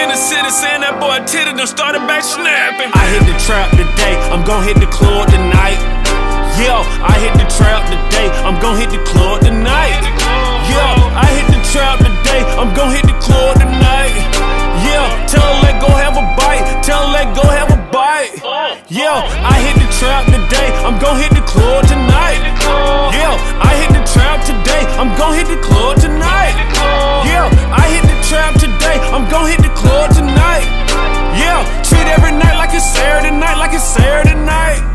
in the city saying that boy titty done started back snapping. I hit the trap today, I'm gon' hit the club tonight. Yeah, I hit the trap today, I'm gon' hit the club tonight. Yeah, I hit the trap today, I'm gon' hit the club tonight. Yeah, tell her let go have a bite, tell her let go have a bite. Yeah, I hit the trap today, I'm gon' hit the club tonight. Yeah, I hit the trap today, I'm gon' hit the club tonight. Yeah, I hit the trap today, I'm gon' hit the club tonight. Yeah, treat every night like it's Saturday night, like it's Saturday night.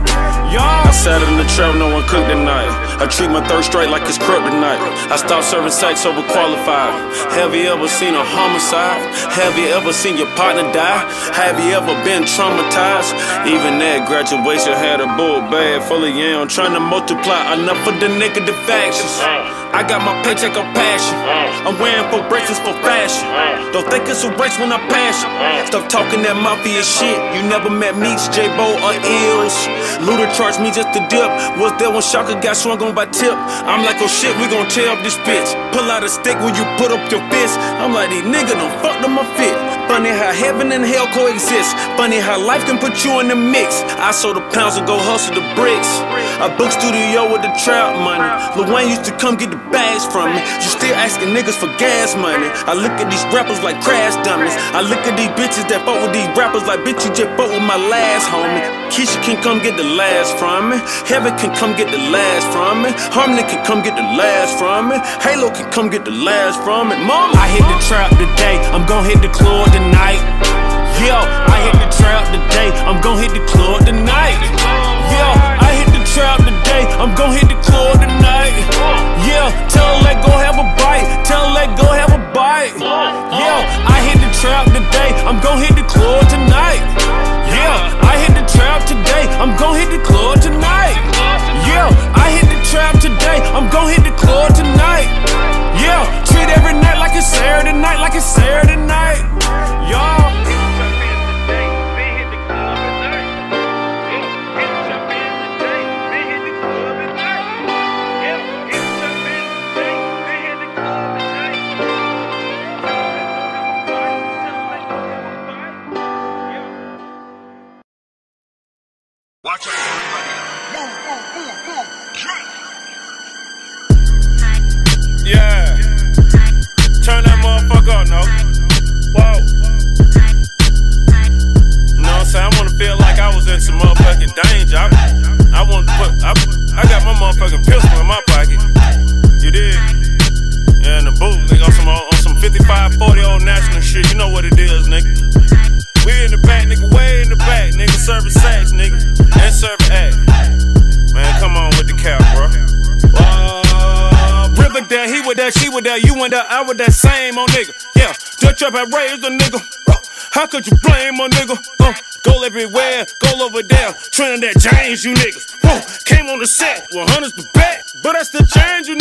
I sat in the trap, no one cooked tonight. I treat my third straight like it's kryptonite. I stopped serving sex overqualified. Have you ever seen a homicide? Have you ever seen your partner die? Have you ever been traumatized? Even at graduation, had a bull bag full of yam, trying to multiply enough for the negative factions. I got my paycheck on passion. I'm wearing for bracelets for fashion. Don't think it's a race when I pass you. Stop talking that mafia shit. You never met Meeks, J-Bo, or Ills. Luda charged me just to dip. Was there when Shaka got swung on by tip? I'm like, oh shit, we gon' tear up this bitch. Pull out a stick when you put up your fist. I'm like, these niggas done fucked up my fit. Funny how heaven and hell coexist. Funny how life can put you in the mix. I sold the pounds and go hustle the bricks. I book studio with the trap money. Lil Wayne used to come get the bags from me. You still asking niggas for gas money. I look at these rappers like crash dummies. I look at these bitches that fuck with these rappers like bitch you just fuck with my last homie. Keisha can come get the last from me. Heaven can come get the last from me. Harmony can come get the last from me. Halo can come get the last from me. Mom, I hit the trap today. I'm gon' hit the club tonight. Yo, I hit the trap today. I'm gon' hit the club tonight. Yo, I hit the trap today. I'm gon' hit the club tonight. Yeah, Trinidad James, you niggas. Whoa, came on the set, with 100's the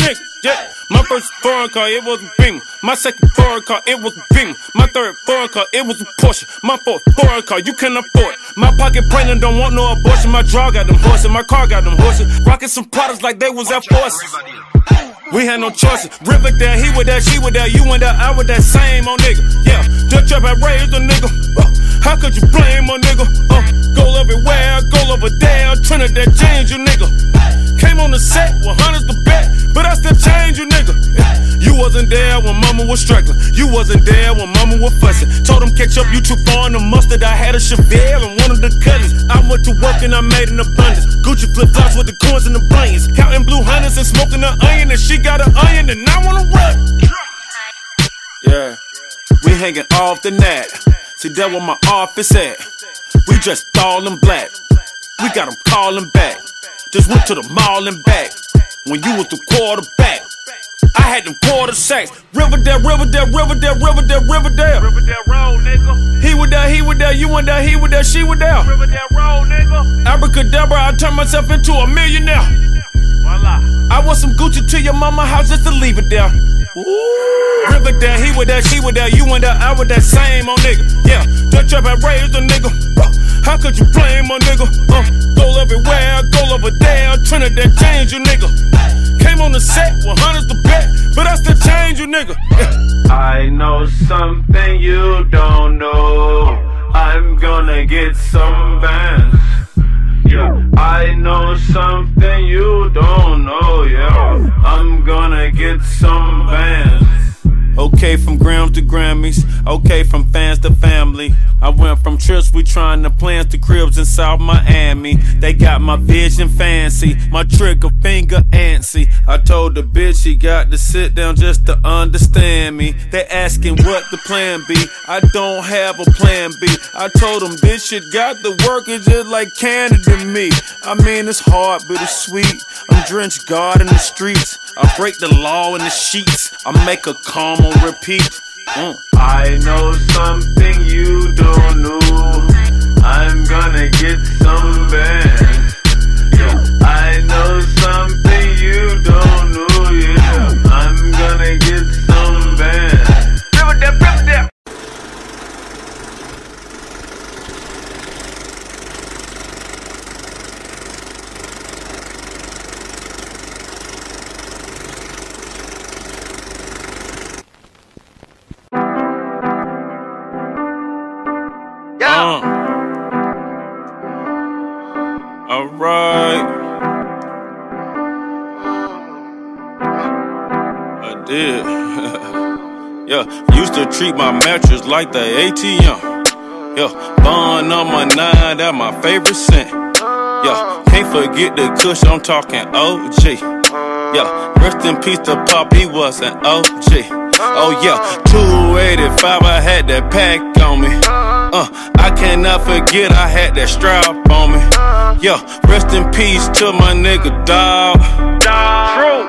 change. Yeah, my first foreign car, it was a Beamer. My second foreign car, it was a Beamer. My third foreign car, it was a Porsche. My fourth foreign car, you can afford. My pocket pregnant, don't want no abortion. My draw got them horses, my car got them horses. Rocking some products like they was at forces. We had no choices. Riverdale, he with that, she with that, you and that, I with that same old nigga. Yeah, the trap I raised a nigga. Uh, how could you blame a nigga? Uh, go everywhere, go over there, Trinidad James, you nigga. Came on the set, 100's the bet, but I still change you nigga. You wasn't there when mama was struggling. You wasn't there when mama was fussing. Told him catch up, you too far in the mustard. I had a Chevelle and one of the cousins. I went to work and I made an abundance. Gucci flip flops with the coins and the bunions. Counting blue hundreds and smoking the onion. And she got an onion and I wanna run. Yeah, we hanging off the net. See, that where my office at. We dressed all in black. We got them calling back. Just went to the mall and back. When you was the quarterback. I had them quarter sacks. Riverdale, Riverdale, Riverdale, Riverdale, Riverdale. Riverdale Road, nigga. He was there, he was there, you went there, he was there, she was there. Riverdale Road, nigga. Abracadabra, I turned myself into a millionaire. Voila. I want some Gucci to your mama house just to leave it there. Ooh. Riverdale, he with that, she with that, you and that, I with that same old nigga. Yeah, that trap I raised a nigga. How could you blame a nigga? Uh, go everywhere, go over there, Trinidad James, you nigga. Came on the set, 100's the bet, but I still change you nigga. I know something you don't know. I'm gonna get some bands. Yeah. I know something you don't know. Yeah. I'm gonna get some bands. Okay, from Grams to Grammys. Okay, from fans to family. I went from trips we trying to plans to cribs in South Miami. They got my vision fancy, my trigger finger antsy. I told the bitch she got to sit down just to understand me. They asking what the plan be. I don't have a plan B. I told them this shit got the work, it's just like Canada to me. I mean, it's hard, but it's sweet. I'm drenched God in the streets. I break the law in the sheets. I make a calm on repeat. Mm. I know something you don't know. Like the ATM. Yeah, bond number nine, that my favorite scent. Yeah, can't forget the kush, I'm talking OG. Yeah, rest in peace to Pop, he was an OG. Oh yeah, 285, I had that pack on me. Uh, I cannot forget I had that strap on me. Yeah, rest in peace to my nigga dog.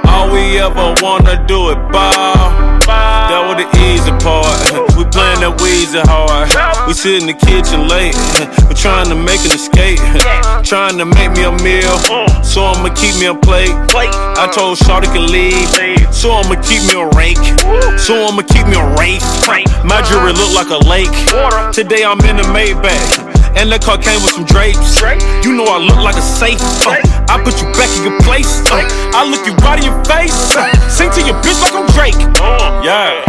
All we ever wanna do is ball. That was the easy part. We playing that Weezy hard. We sit in the kitchen late. We trying to make an escape. Trying to make me a meal. So I'ma keep me a plate. I told Shawty could leave. So I'ma keep me a rake. So I'ma keep me a rake. My jewelry look like a lake. Today I'm in the Maybach. And the car came with some drapes. You know I look like a safe. Uh, I put you back in your place. Uh, I look you right in your face. Uh, sing to your bitch like I'm Drake. Yeah.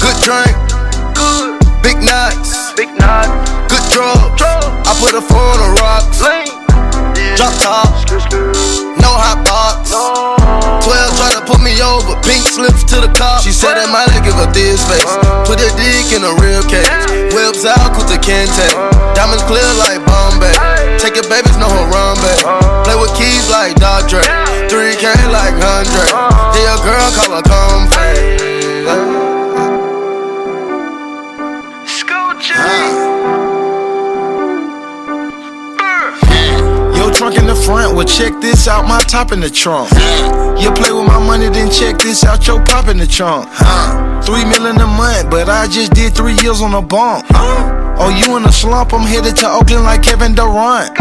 Good drink, good. Big nuts, Big nod. good drugs. I put a four on the rocks. Drop top, no hot box. 12 try to put me over, pink slips to the cop. She said that might give her this face. Put a dick in a real cage. Whips out, Kunta Kinte. Diamonds clear like Bombay. Take your babies, no her back. Play with keys like Dr. 3K like 100. Yeah, your girl call her comfort. Front, well, check this out, my top in the trunk. You play with my money, then check this out, your pop in the trunk. Huh? Three million a month, but I just did three years on a bump. Huh? Oh, you in a slump? I'm headed to Oakland like Kevin Durant.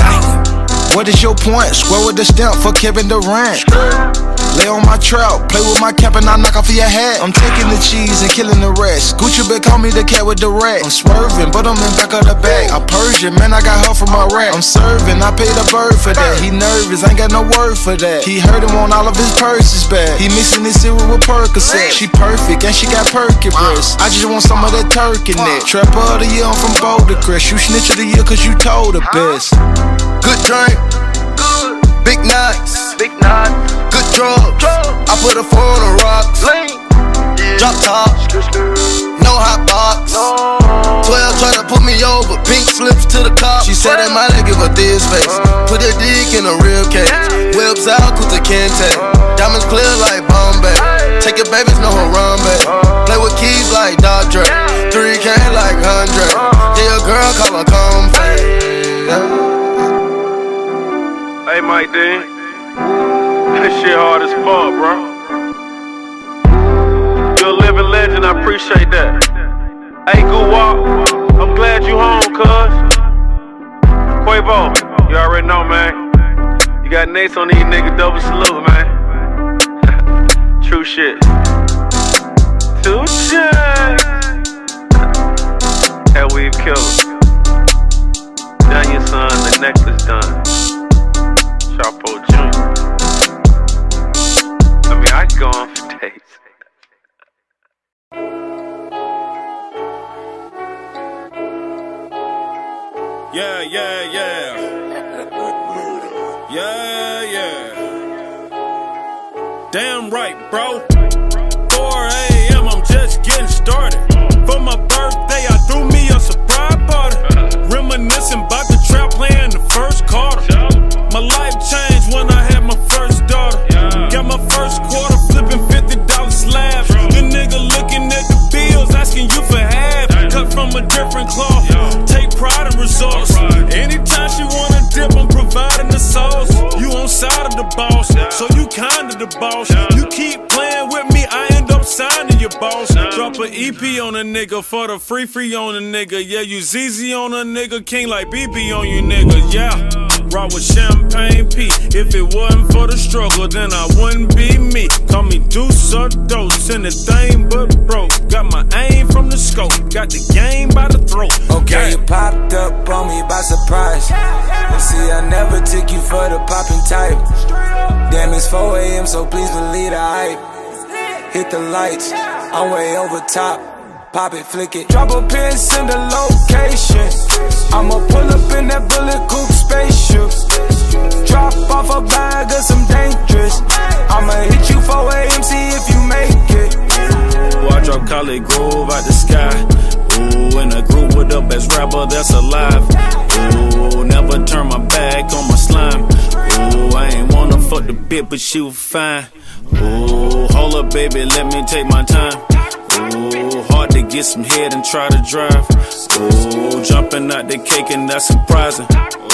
What is your point? Square with the stamp for Kevin Durant. Lay on my trout, play with my cap and I knock off your hat. I'm taking the cheese and killing the rest. Gucci been call me the cat with the rat. I'm swerving, but I'm in back of the bag. I Persian, man, I got her from my rack. I'm serving, I paid a bird for that. He nervous, ain't got no word for that. He heard him on all of his purses back. He mixing his cereal with Percocet. She perfect and she got perky breasts. I just want some of that turkey neck. Trap of the year, I'm from Boulder Crest. You snitch of the year cause you told the best. Good drink, big nights, Big knot, good drugs. I put a four on the rocks. Drop top, no hot box. 12 try to put me over, pink slips to the cop. She said that might give her this face. Uh. Put a dick in a real case. Whips out, Kunta Kinte. Uh. Diamonds clear like Bombay. Take your babies, no her run. Uh. Play with keys like Dr. 3K like 100. Yeah, your girl call her comfort. Hey, Mike Dean. This shit hard as fuck, bro. You're a living legend, I appreciate that. Hey, Walk, I'm glad you home, cuz. Quavo, you already know, man. You got Nates on these niggas, double salute, man. True shit. Two shit. Hell, we've killed. Done your son, the necklace done. Days. Yeah, yeah, yeah. Yeah, yeah. Damn right, bro. 4 a.m., I'm just getting started. For my birthday, I threw me a surprise party. Reminiscing about the trap playing the first quarter. My life changed when I had my first daughter. Got my first quarter flipping $50 slabs. The nigga looking at the bills, asking you for half. Cut from a different cloth. Take pride in results. Anytime she wanna dip, I'm providing the sauce. You on side of the boss, so you kinda the boss. You keep playing with me, I end up signing your boss. Drop a EP on a nigga for the free free on a nigga. Yeah, you ZZ on a nigga, king like BB on you nigga. Yeah. Rock with champagne P. If it wasn't for the struggle, then I wouldn't be me. Call me Deuce or Dose, anything but broke. Got my aim from the scope, got the game by the throat. Okay, you popped up on me by surprise. And see, I never took you for the popping type. Damn, it's 4 a.m., so please believe the hype. Hit the lights, I'm way over top. Pop it, flick it. Drop a pin, send a location. I'ma pull up in that bullet coupe spaceship. Drop off a bag of some dangerous. I'ma hit you for AMC if you make it. Ooh, I drop Khaled Grove out the sky. Ooh, in a group with the best rapper that's alive. Ooh, never turn my back on my slime. Ooh, I ain't wanna fuck the bitch, but she was fine. Ooh, hold up, baby, let me take my time. Ooh, hard to get some head and try to drive. Ooh, jumping out the cake and that's surprising.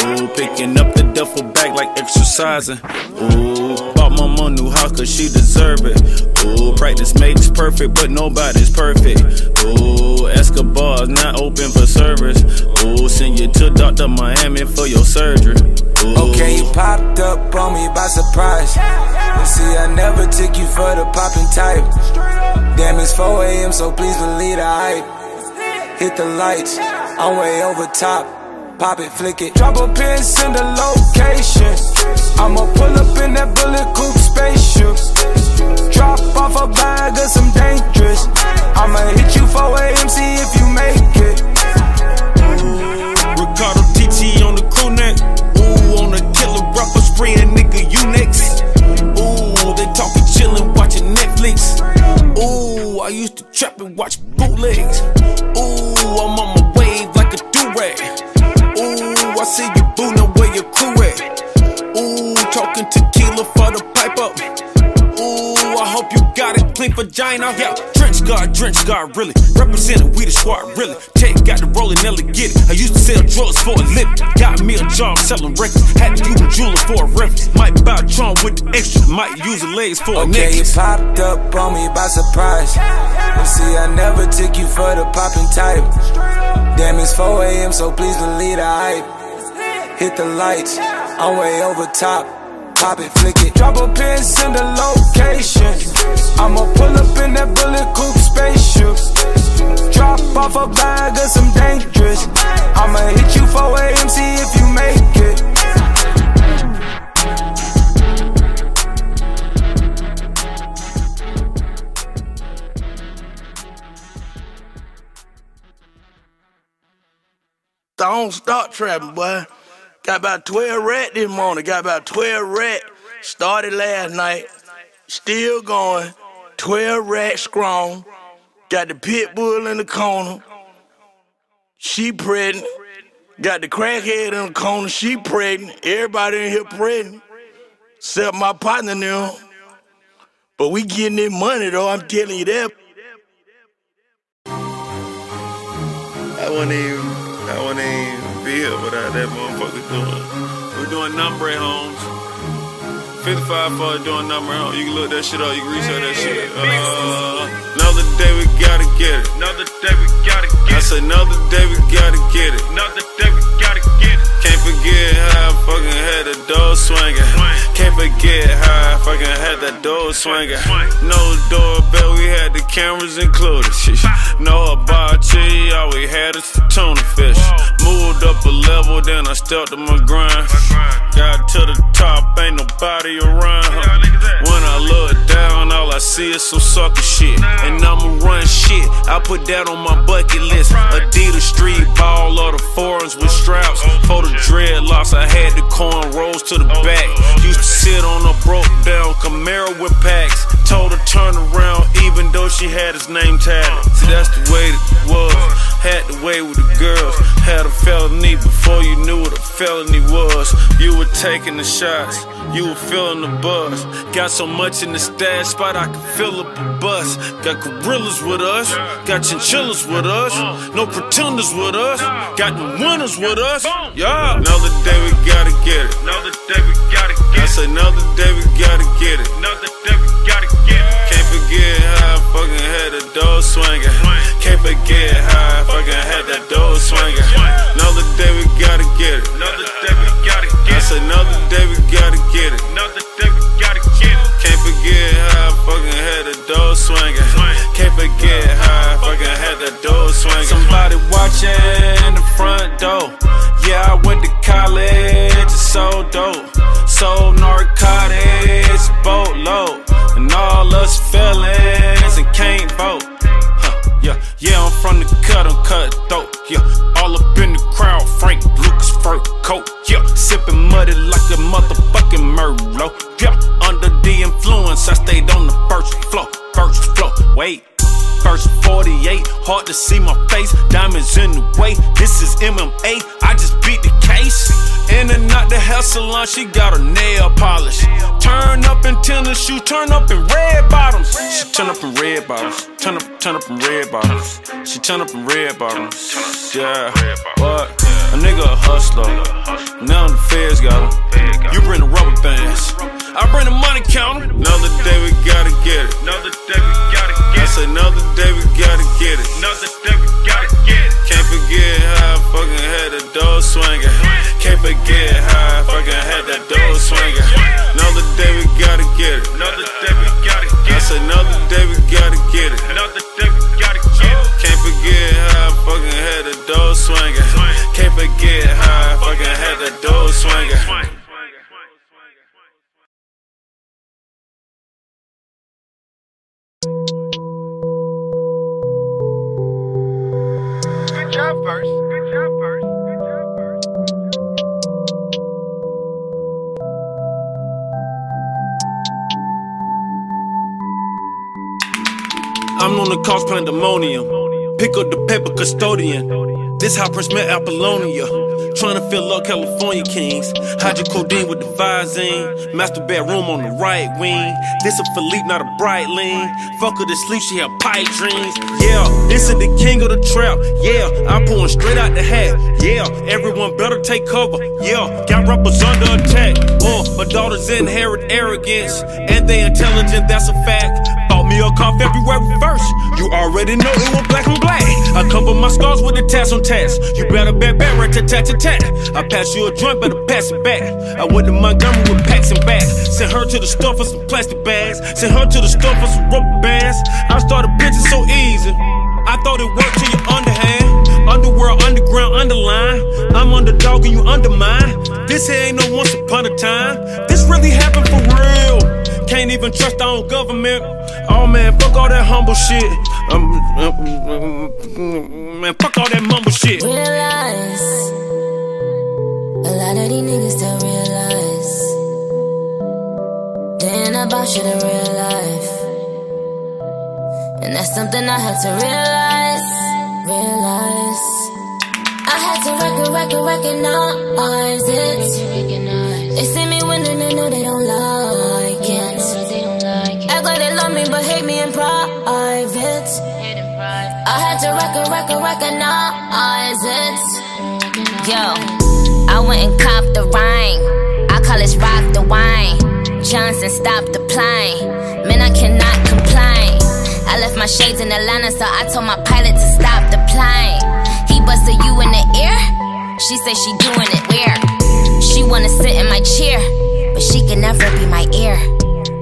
Ooh, picking up the duffel bag like exercising. Ooh, bought my mom new house cause she deserve it. Ooh, practice makes perfect, but nobody's perfect. Ooh, Escobar's not open for service. Ooh, send you to Dr. Miami for your surgery. Okay, you popped up on me by surprise. And see, I never took you for the popping type. Damn, it's 4 a.m., so please believe the hype. Hit the lights, I'm way over top. Pop it, flick it. Drop a pin, send a location. I'ma pull up in that bullet coupe spaceship. Drop off a bag of some dangerous. I'ma hit you 4 a.m., see if you make it. Ricardo TT on the on the killer rapper spraying nigga, you next. Ooh, they talking chillin', watching Netflix. Ooh, I used to trap and watch bootlegs. Ooh, I'm on my wave like a do-rag. Ooh, I see you boo, now where your crew at? Ooh, talking tequila clean vagina. Yeah, trench guard, drench guard, really. Representing we the squad, really. Take got the rolling, Nelly get it. I used to sell drugs for a living. Got me a job selling records. Had to use a jeweler for a reference. Might buy a Trump with the extra. Might use the legs for a Okay, you popped up on me by surprise. You see, I never took you for the popping type. Damn, it's 4 a.m., so please believe the hype. Hit the lights, I'm way over top. Pop it, flick it. Drop a pin, send a location. I'ma pull up in that bullet coupe spaceship. Drop off a bag of some dangerous. I'ma hit you for AMC if you make it. Don't start trapping, boy. Got about 12 rat this morning. Got about 12 rat. Started last night. Still going. 12 rat strong. Got the pit bull in the corner. She pregnant. Got the crackhead in the corner. She pregnant. Everybody in here pregnant. Except my partner now. But we getting this money though, I'm telling you that. I wouldn't even, I wouldn't even be here without that motherfucker doing. Number at homes. 55 for doing number at home. You can look that shit up. You can research that shit. Uh, another day we gotta get it. Another day we gotta get it. I said another day we gotta get it. Another day we gotta get it. Can't forget how I fucking had the door swinging. Can't forget how I fucking had that door swinging. No doorbell, we had the cameras included. No hibachi, all we had is the tuna fish. Moved up a level, then I stepped to my grind. Got to the top, ain't nobody around. When I look down, all I see is some sucker shit. And I'ma run shit, I put that on my bucket list. Adidas street ball, or the foreigns with straps. For the dreadlocks, I had the corn rolls to the back. Used to sit on a broke down Camaro with packs. Told her turn around, even though she had his name tatted. See, that's the way it was. Had the way with the girls. Had a felony before you knew what a felony was. You were taking the shots, you were feeling the buzz. Got so much in the stash spot, I could fill up a bus. Got gorillas with us, got chinchillas with us. No pretenders with us, got the winners with us. Yeah. Another day we gotta get it. Another day we gotta get it. I said another day we gotta get it. Another day we gotta get it. Can't forget how fucking had the door swinging. Can't forget how I fucking had that door swinging. Another day we gotta get it. Another day we gotta get it. I said another day we gotta get it. Another day we gotta get it. Can't forget how I fucking had the door swinging. Can't forget how I fucking had that door swinging. Somebody watching the front door. Yeah, I went to college, it's so dope. Sold narcotics, boatload. And all us felons and can't vote. Huh, yeah, yeah, I'm from the cut, I'm cut throat. Yeah, all up in the crowd, Frank Lucas fur coat. Yeah, sipping muddy like a motherfucking Merlot. Yeah, under the influence, I stayed on the first floor, first floor. Wait. First 48, hard to see my face, diamonds in the way. This is MMA, I just beat the case. In and out the hair salon, she got her nail polish. Turn up in tennis shoes, turn up in red bottoms. She turn up in red bottoms, turn up, turn up in red bottoms. She turn up in red bottoms. Yeah, what? A nigga a hustler. Now the feds got him. You bring the rubber bands. I bring the money counter. Another day we gotta get it. Another day we gotta get it. Said another day we gotta get it. Another day we gotta get it. Can't forget how I fucking had the door swinging. Can't forget how I fucking had that door swinging. Another day we gotta get it. Another day we gotta get it. I said another day we gotta get it. Another day we gotta get it. Can't forget how I fucking had the door swinging. Can't forget how I fucking had that door swinging. Good job first. Good job first. I'm on the cost pandemonium. Pick up the paper custodian. This how Prince met Apollonia. Trying to fill up California Kings. Hydrocodone with the Visine. Master bedroom on the right wing. This a Philippe, not a Breitling. Fuck her to sleep, she have pipe dreams. Yeah, this is the king of the trap. Yeah, I'm pulling straight out the hat. Yeah, everyone better take cover. Yeah, got rappers under attack. Oh, my daughters inherit arrogance. And they intelligent, that's a fact. A car February 1st. You already know it was black and black. I cover my scars with a tats on tats. You better bet, bet, right, tat, tat, tat, tat. I pass you a joint, better pass it back. I went to Montgomery with packs and bags. Sent her to the store for some plastic bags. Sent her to the store for some rubber bands. I started bitching so easy. I thought it worked till your underhand. Underworld, underground, underline. I'm underdog and you undermine. This here ain't no once upon a time. This really happened for real. Can't even trust our own government. Oh man, fuck all that humble shit. Um, um, man, fuck all that mumble shit. Realize a lot of these niggas don't realize they ain't about shit in real life, and that's something I had to realize. Realize I had to record, record, recognize it. They see me winning they know they don't like but hate me in private. I had to record, record, recognize it. Yo, I went and copped the rain. I call it rock the wine. Johnson stopped the plane. Man, I cannot complain. I left my shades in Atlanta, so I told my pilot to stop the plane. He busted you in the ear. She said she doing it where? She wanna sit in my chair, but she can never be my ear.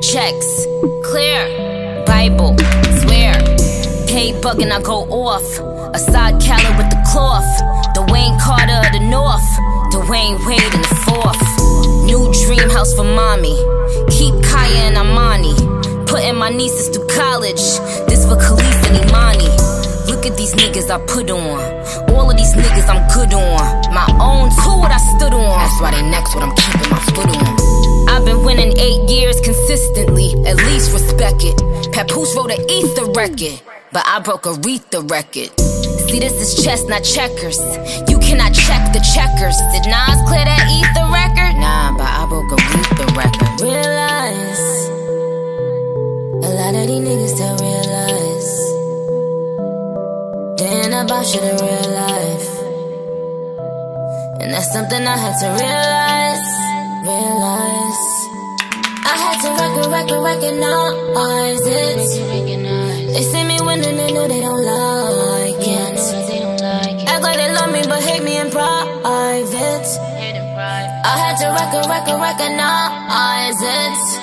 Checks, clear, Bible, swear. Paid bugging, I go off. A side Cali with the cloth. Dwayne Carter of the North. Dwyane Wade in the fourth. New dream house for mommy. Keep Kaya and Amani. Putting my nieces through college. This for Khalees and Imani. Look at these niggas I put on. All of these niggas I'm good on. My own two what I stood on. That's why they next what I'm keeping my foot on. I've been winning eight years consistently. At least respect it. Papoose wrote an ether record. But I broke a Aretha record. See, this is chess, not checkers. You cannot check the checkers. Did Nas clear that ether record? Nah, but I broke a Aretha record. Realize a lot of these niggas don't realize they ain't about shit in real life, and that's something I had to realize. Realize I had to record, record, recognize it. They see me winning and know they don't like it. Act like they love me but hate me in private. I had to record, record, recognize it.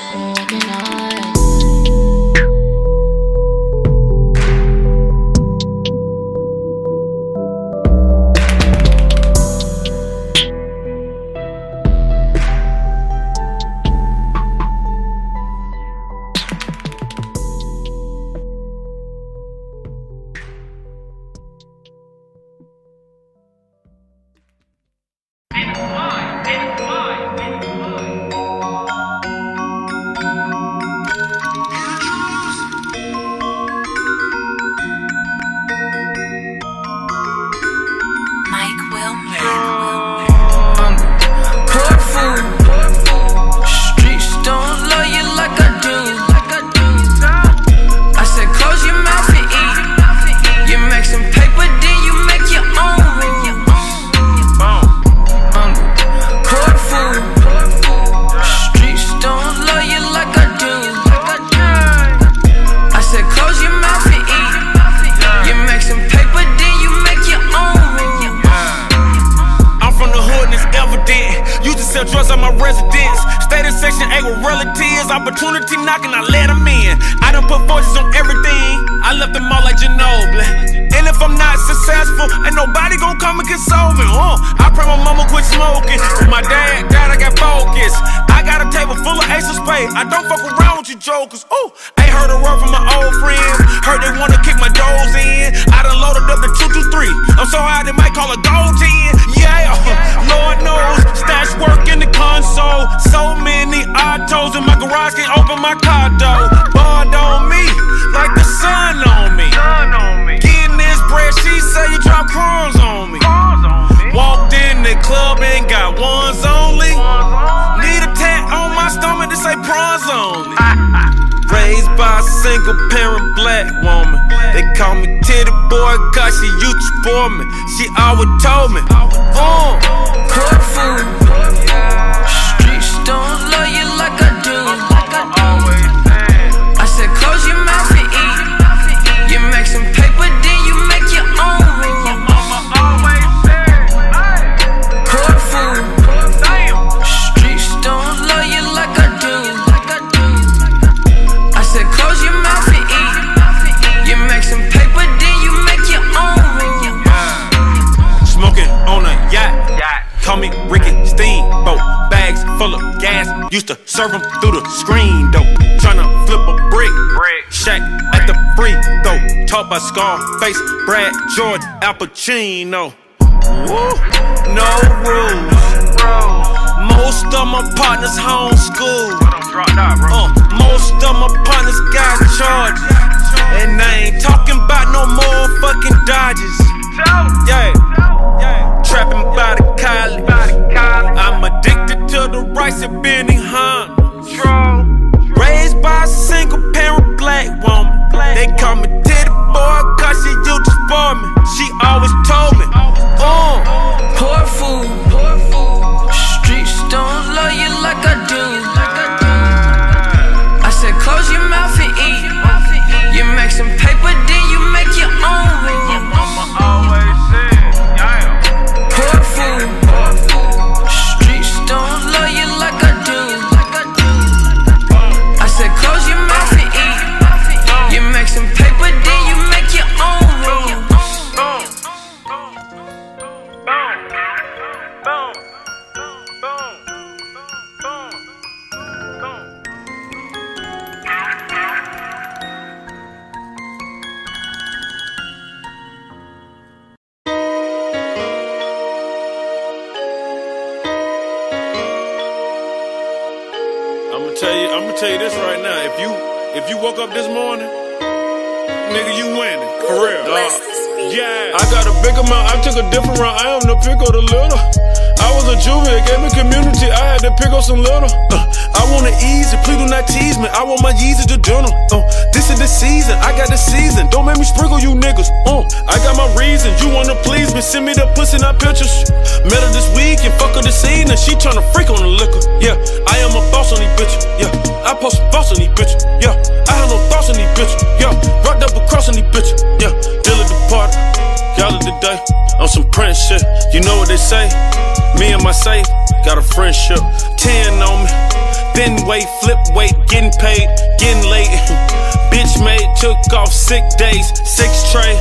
8 with. Opportunity knocking, I let them in. I done put voices on everything. I left them all like Ginobili. And if I'm not successful, ain't nobody gon' come and console me. Uh, I pray my mama quit smoking. With my dad died, I got focused. I got a table full of ace of spades. I don't fuck around with you jokers. Ooh, ain't heard a word from my old friends. Heard they wanna kick my doors in. I done loaded up the 223. I'm so high they might call a gold 10. Yeah, Lord knows. Stash work in the console. So many autos in my garage can't open my car door. Bond on me, like the sun on me. Getting this bread, she say you drop crumbs on me. Walked in the club single parent black woman. They call me titty boy, cause she used to for me. She always told me, uh. Court food. Street stones love you like I do. I said, close your mouth serve 'em through the screen though. Tryna flip a brick. Shack at the free throw. Taught by Scarface, Brad, George, Al Pacino. Woo. No rules. Most of my partners homeschool. Uh, most of my partners got charges. And I ain't talking about no more fucking Dodges. Yeah. Trapping by the collie. I'm addicted to the rice and Benny Hunt. Raised by a single parent black woman. They call me titty boy, cause she used to for me. She always told me, uh. Poor food. Street stones love you like I do. Tell you, I'm gonna tell you this right now. If you if you woke up this morning, nigga, you winning. For real. dog. Yeah. I got a big amount, I took a different route. I am the pick of the little. I was a juvie, it gave me community. I had to pick up some little. Uh, I want it easy, please do not tease me. I want my Yeezy to journal. Uh, this is the season, I got the season. Don't make me sprinkle you niggas. Uh, I got my reason, you wanna please me. Send me the pussy, not pictures. Met her this week and fuck her this evening. She tryna freak on the liquor. Yeah, I am a boss on these bitches. Yeah, I post a boss on these bitches. Yeah, I have no thoughts on these bitches. Yeah, rocked up across on these bitches. Yeah, deal at the party. Y'all of the day on some Prince shit. You know what they say? Me and my safe got a friendship. Ten on me. Then weight, flip weight, getting paid, getting late. bitch made, took off sick days, six tray,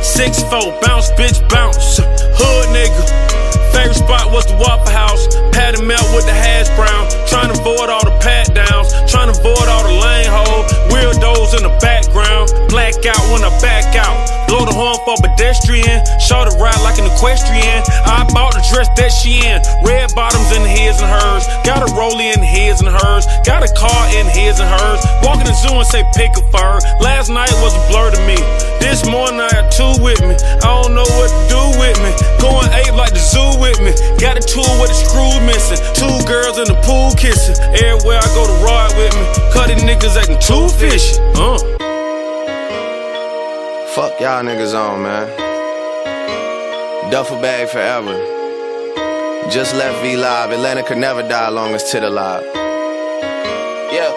six four, bounce, bitch bounce. Hood nigga. Favorite spot was the Waffle House. Patty melt with the hash brown. Trying to avoid all the pat downs. Trying to avoid all the lane hole. Weirdos in the background. Black out when I back out. Blow the horn for pedestrian. Short it ride like an equestrian. I bought the dress that she in. Red bottoms in his and hers. Got a rollie in his and hers. Got a car in his and hers. Walking the zoo and say pick a fur. Last night was a blur to me. This morning I got two with me. I don't know what to do with me. Going ape like the zoo with me. Got a tool with a screw missing. Two girls in the pool kissing. Everywhere I go to ride with me. Cutting niggas acting too fishy. Uh. Fuck y'all niggas on, man. Duffel bag forever. Just left V Live. Atlanta could never die long as Tit alive. Yeah.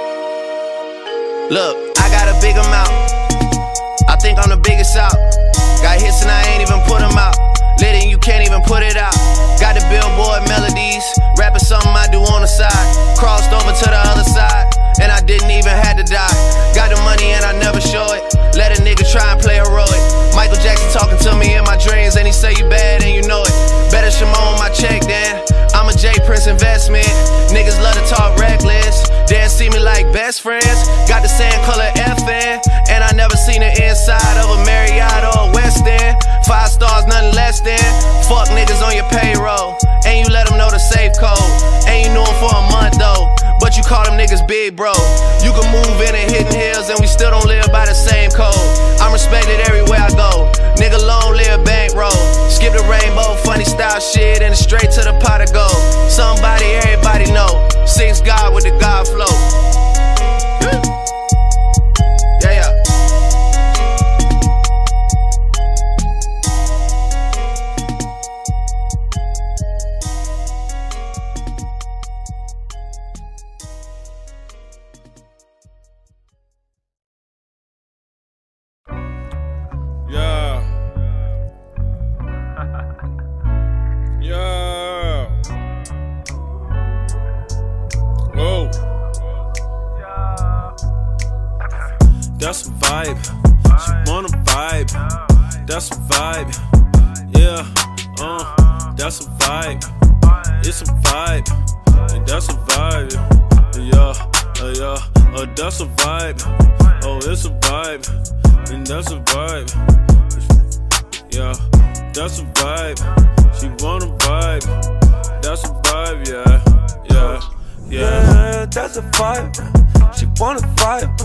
Look, I got a big amount. I think I'm the biggest out. Got hits and I ain't even put them out. To die. Got the money and I never show it. Let a nigga try and play heroic. Michael Jackson talking to me in my dreams, and he say you bad and you know it. Better Shimon my check then. I'm a J Prince investment. Niggas love to talk reckless. Then see me like best friends. Got the same color FN. And I never seen the inside of a Marriott or a West End. Five stars, nothing less than. Fuck niggas on your payroll. And you let them know the safe code. And you knew them for a month call them niggas big bro. You can move in and hitting hills, and we still don't live by the same code. I'm respected everywhere I go. Nigga, long live bankroll. Skip the rainbow, funny style shit, and straight to the pot of gold. Somebody, everybody know. Sings God with the God flow. That's a vibe. Yeah, that's a vibe. She wanna vibe, that's a vibe. Yeah, yeah, yeah. Yeah, that's a vibe. She wanna vibe.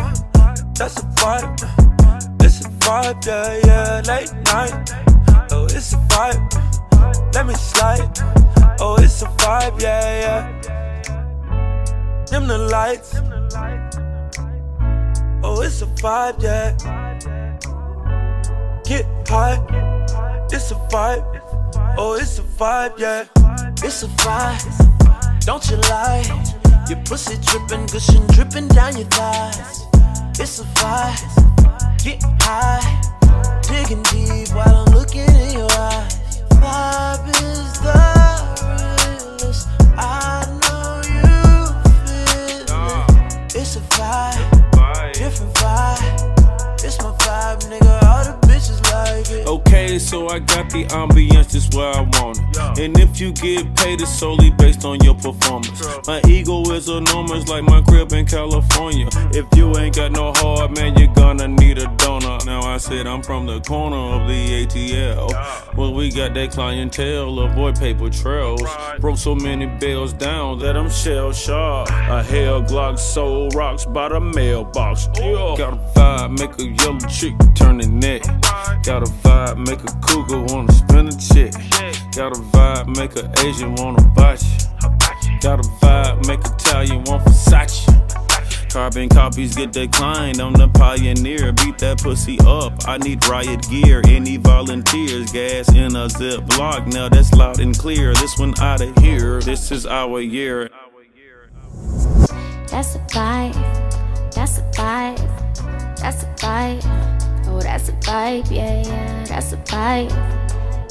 That's a vibe. It's a vibe, yeah, yeah. Late night. Oh, it's a vibe. Let me slide. Oh, it's a vibe, yeah, yeah. Dim the lights. Oh, it's a vibe, yeah. Get high. It's a vibe. Oh, it's a vibe, yeah. It's a vibe. Don't you lie. Your pussy dripping, gushing, dripping down your thighs. It's a vibe. Get high. Digging deep while I'm looking in your eyes. Vibe is the realest. I know you feel it. It's a vibe. Different vibe. It's my vibe, nigga. All the bitches like it. Okay, so I got the ambience just where I want it. And if you get paid, it's solely based on your performance. My ego is enormous, like my crib in California. Mm. If you ain't got no heart, man, you're gonna need a donor. Now I said I'm from the corner of the ATL. Well, we got that clientele, avoid paper trails. Broke so many bells down that I'm shell shocked. A hell Glock sold rocks by the mailbox. Yeah. Got a vibe, make a yellow chick turn the neck. Got a vibe, make a cougar wanna spin a check. Got a vibe, make a Asian wanna botch. Got a vibe, make a Italian want Versace. Carbon copies get declined. I'm the pioneer. Beat that pussy up. I need riot gear. Any volunteers? Gas in a zip block. Now that's loud and clear. This one out of here. This is our year. That's a vibe. That's a vibe. That's a vibe. Oh, that's a vibe. Yeah, yeah. That's a vibe.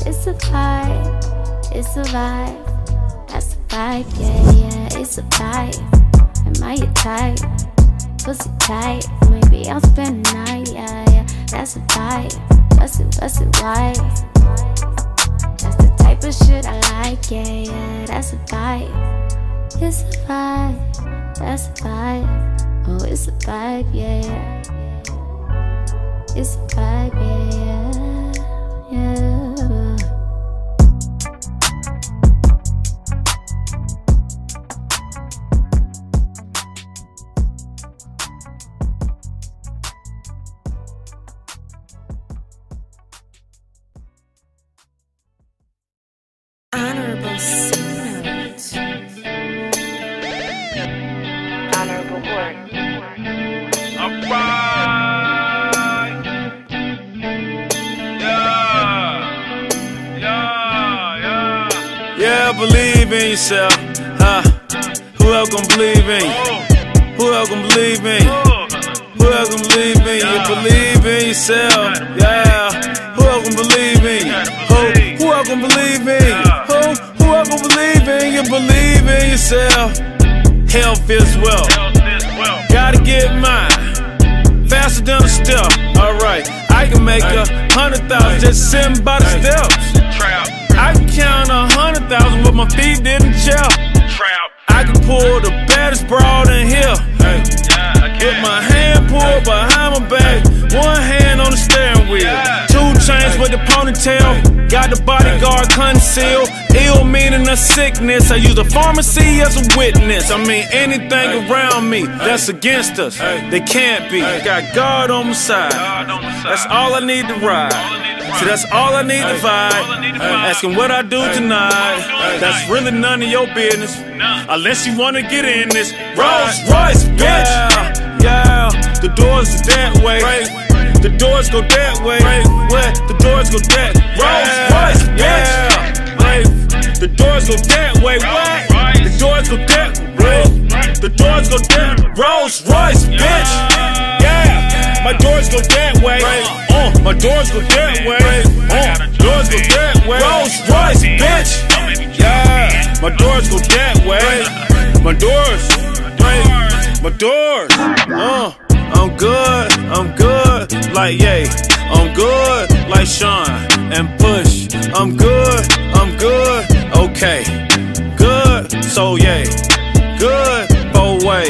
It's a vibe. It's a vibe. That's a vibe. Yeah, yeah. It's a vibe. Am I your type? Pussy tight. Maybe I'll spend the night. Yeah, yeah. That's a vibe. Bust it, bust it wide. That's the type of shit I like. Yeah, yeah. That's a vibe. It's a vibe, that's a vibe. Oh, it's a vibe, yeah, yeah. It's vibe, yeah, yeah, yourself. Health is wealth. Gotta get mine faster than a step. Alright, I can make a hundred thousand just sitting by the steps. I can count a hundred thousand with my feet didn't chill. I can pull the baddest broad in here. With my hand pulled behind my back, one hand on the steering wheel. Chains with the ponytail, got the bodyguard concealed. Ill meaning a sickness. I use the pharmacy as a witness. I mean, anything around me that's against us, they can't be. Got God on my side. That's all I need to ride. See, that's all I need to vibe. Asking what I do tonight. That's really none of your business. Unless you wanna get in this. Rolls Royce, bitch. Yeah, yeah. The doors is that way. The doors go that way. What? The doors go that. Rolls Royce, bitch. The doors go that way. What? The doors go that way. The doors go that. Rolls Royce, bitch. Yeah. My doors go that way. Uh, my doors go that way. Uh, doors go that way. Rolls Royce, bitch. Yeah. My doors go that way. My doors. My doors. Uh. I'm good, I'm good, like yay. I'm good, like Sean and Push. I'm good, I'm good, okay. Good, so yay. Good, both way.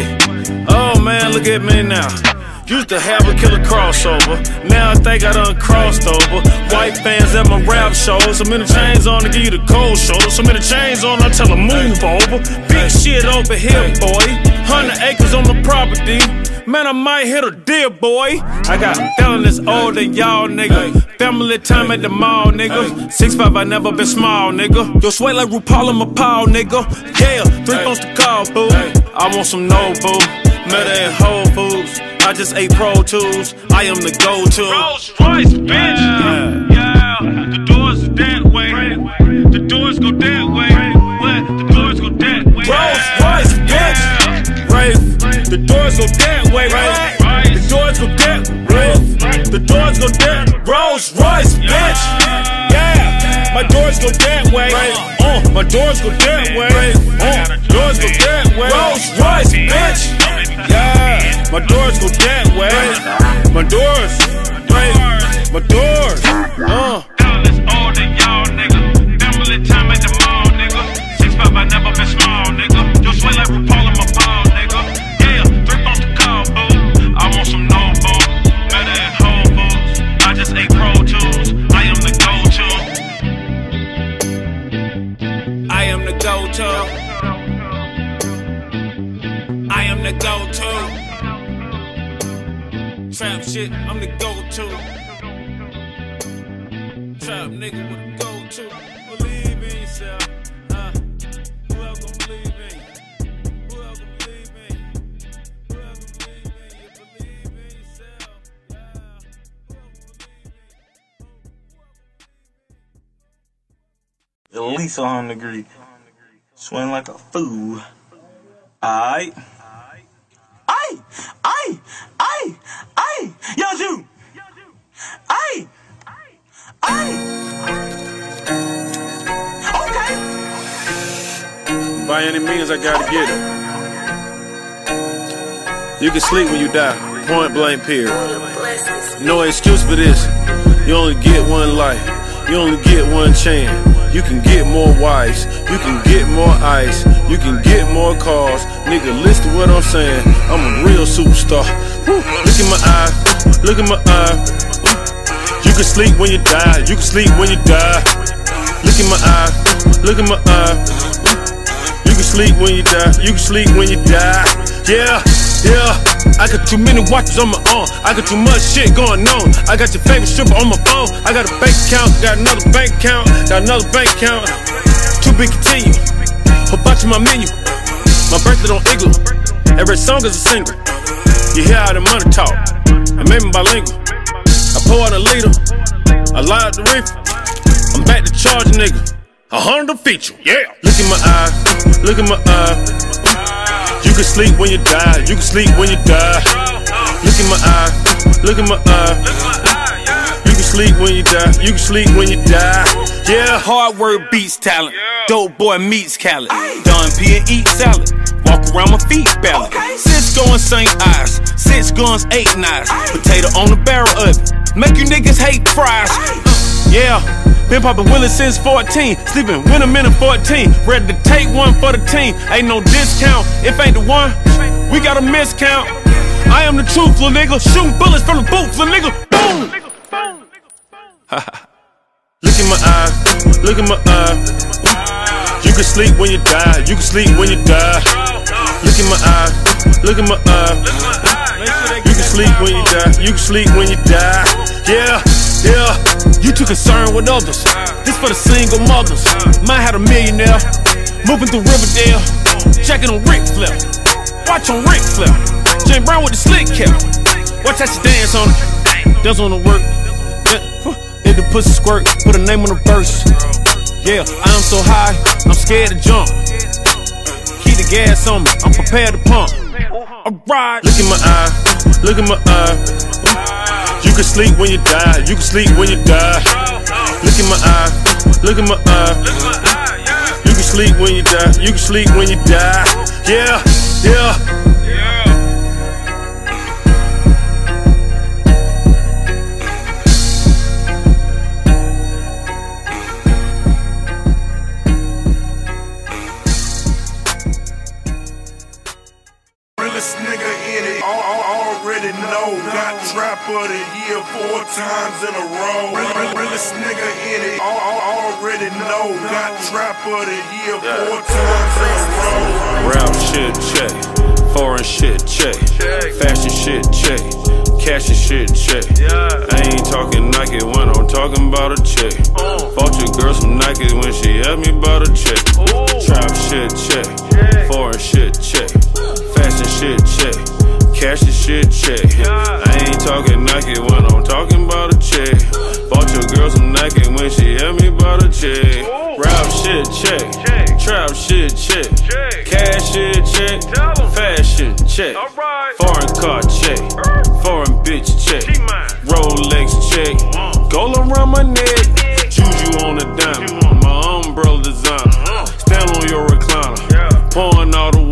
Oh man, look at me now. Used to have a killer crossover. Now I think I done crossed over. White fans at my rap shows. So many chains on to give you the cold shoulder. So many chains on, I tell them move over. Big shit over here, boy. Hundred acres on the property. Man, I might hit a deer, boy. I got felonies older y'all, nigga. Family time at the mall, nigga. Six five, I never been small, nigga. Yo, sweat like RuPaul in my paw, nigga. Yeah, three phones to call, boo. I want some no, boo. Meta and Whole Foods. I just ate Pro Tools. I am the go-to. Rolls Royce, bitch. Yeah. yeah. The doors are that way. The doors go that way. What? The doors go that way. Rolls Royce, bitch. Rafe. The doors go that way. Right. The doors go that way. The doors go that. Rolls Royce, bitch. Yeah. My doors go that way. Uh, my doors go that way. Uh, doors go that way. Rolls Royce, bitch. Yeah, my doors go that way. My doors, right? My doors, 100 degree. Swing like a fool. Alright. Aye! Aye! Aye! Aye! Yo, you! Aye! Aye! Okay! By any means, I gotta get it. You can sleep when you die. Point blank, period. No excuse for this. You only get one life. You only get one chance. You can get more wives. You can get more ice. You can get more cars. Nigga, listen to what I'm saying. I'm a real superstar. Look in my eye. Look in my eye. You can sleep when you die. You can sleep when you die. Look in my eye. Look in my eye. You can sleep when you die. You can sleep when you die. Yeah, yeah. I got too many watches on my arm. I got too much shit going on. I got your favorite stripper on my phone. I got a bank account. Got another bank account. Got another bank account. To be continued. Of my menu. My birthday on Igloo. Every song is a single. You hear how the money talk. I made me bilingual. I pour out a liter. I lie out the reefer. I'm back to charge nigga. A hundred feature, yeah. Look in my eye, look in my eye. You can sleep when you die, you can sleep when you die. Look in my eye, look in my eye. You can sleep when you die, you can sleep when you die. Yeah, hard work beats talent. Dope boy meets Khaled. Done P and eat salad. Walk around my feet ballot. Six going St. Eyes, six guns, eight knives. Potato on the barrel of it. Make you niggas hate fries. Yeah, been poppin' Willis since 14. Sleeping with a minute 14. Ready to take one for the team. Ain't no discount. If ain't the one, we got a miscount. I am the truth, little nigga. Shooting bullets from the boots, little nigga. Boom! Look in my eye, look in my eye. You can sleep when you die, you can sleep when you die. Look in my eye, look in my eye. You can sleep when you die, you can sleep when you die. Yeah, yeah. You too concerned with others. This for the single mothers. Mine had a millionaire, moving through Riverdale, checking on Rick Flip. Watch on Rick Flip. Jane Brown with the slick cap. Watch how she dance on it. Dance on the work. Hit the pussy squirt, put a name on the verse. Yeah, I'm so high, I'm scared to jump. Keep the gas on me, I'm prepared to pump. Alright. Look in my eye, look in my eye. You can sleep when you die, you can sleep when you die. Look in my eye, look in my eye. You can sleep when you die, you can sleep when you die. Yeah, yeah. nigga already know. Got trap of the year four times in a row. Real, real, realest nigga in it. All, all, already know. Got trap of the year four times in a row. Rap shit check, foreign shit check, fashion shit check, cash and shit check. I ain't talking Nike when I'm talking about a check. Oh. Bought your girl some Nike when she asked me about a check. Oh. Trap shit check, foreign shit check, fashion shit check, cash and shit check. I ain't talking Nike when I'm talking about a check. Bought your girl some Nike when she asked me about a check. Rap shit check, trap shit check, cash shit check, fashion check, foreign car check, foreign bitch check, Rolex check, gold around my neck, juju on the diamond, my umbrella designer, stand on your recliner, pouring all the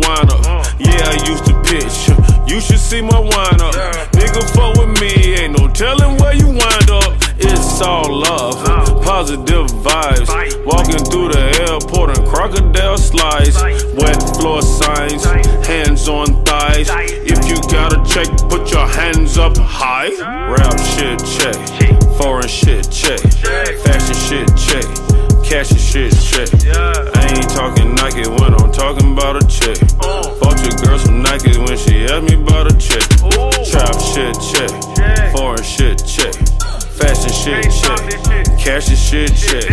you should see my wine up. Nigga, fuck with me, ain't no telling where you wind up. It's all love, positive vibes. Walking through the airport and crocodile slides. Wet floor signs, hands on thighs. If you got a check, put your hands up high. Rap shit check, foreign shit check, fashion shit check, cash and shit check. I ain't talking Nike when I'm talking about a check. Bought your girl some Nike when she asked me about a check. Trap shit check, foreign shit check. Fashion shit check, cash and shit check.